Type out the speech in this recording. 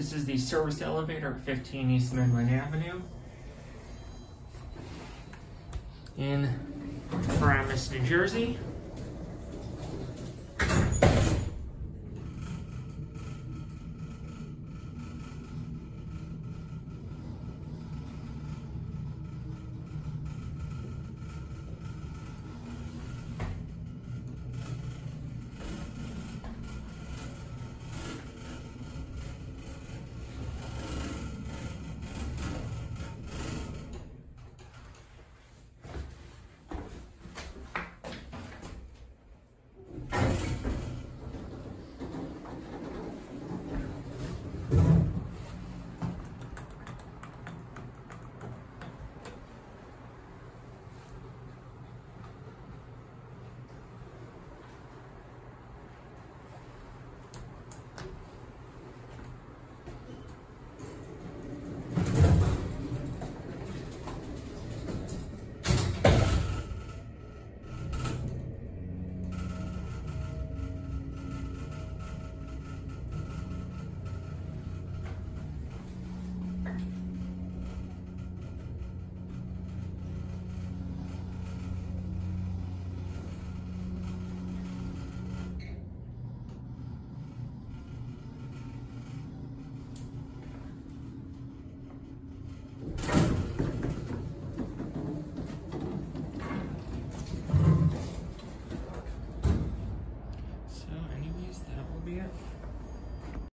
This is the service elevator at 15 East Midland Avenue in Paramus, New Jersey.